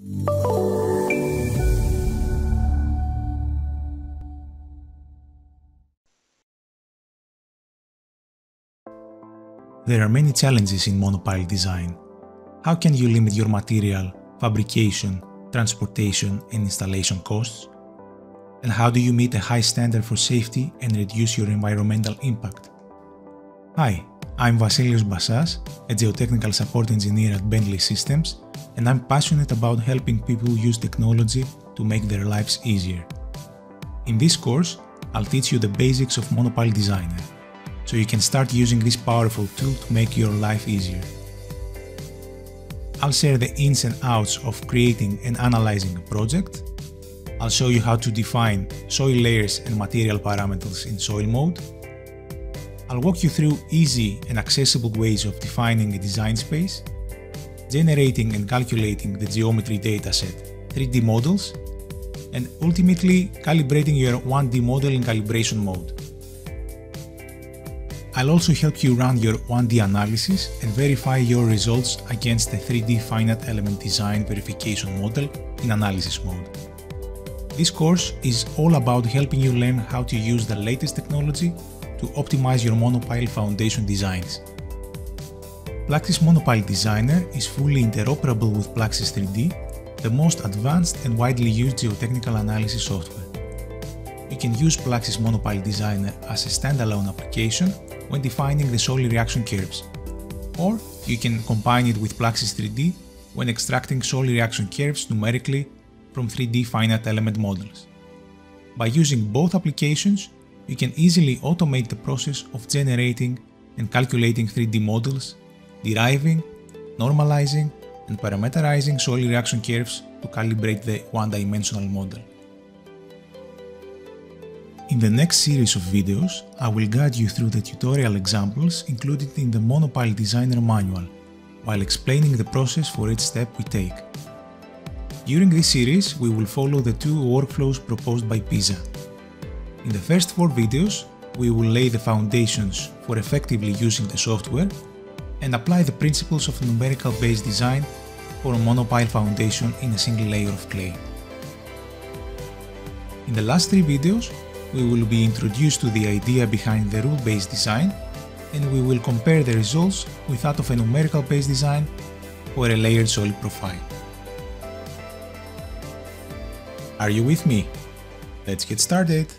There are many challenges in monopile design. How can you limit your material, fabrication, transportation and installation costs? And how do you meet a high standard for safety and reduce your environmental impact? Hi, I'm Vasilios Bassas, a geotechnical support engineer at Bentley Systems, and I'm passionate about helping people use technology to make their lives easier. In this course, I'll teach you the basics of Monopile Designer, so you can start using this powerful tool to make your life easier. I'll share the ins and outs of creating and analyzing a project. I'll show you how to define soil layers and material parameters in soil mode. I'll walk you through easy and accessible ways of defining a design space, generating and calculating the geometry dataset, 3D models, and ultimately calibrating your 1D model in calibration mode. I'll also help you run your 1D analysis and verify your results against the 3D finite element design verification model in analysis mode. This course is all about helping you learn how to use the latest technology to optimize your monopile foundation designs. Plaxis Monopile Designer is fully interoperable with Plaxis 3D, the most advanced and widely used geotechnical analysis software. You can use Plaxis Monopile Designer as a standalone application when defining the soil reaction curves. Or you can combine it with Plaxis 3D when extracting soil reaction curves numerically from 3D finite element models. By using both applications, you can easily automate the process of generating and calculating 3D models, deriving, normalizing, and parameterizing soil reaction curves to calibrate the one-dimensional model. In the next series of videos, I will guide you through the tutorial examples included in the Monopile Designer manual, while explaining the process for each step we take. During this series, we will follow the two workflows proposed by PISA. In the first four videos, we will lay the foundations for effectively using the software and apply the principles of numerical-based design for a monopile foundation in a single layer of clay. In the last three videos, we will be introduced to the idea behind the rule-based design and we will compare the results with that of a numerical-based design for a layered soil profile. Are you with me? Let's get started!